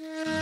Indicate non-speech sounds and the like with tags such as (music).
Mm-hmm. (laughs)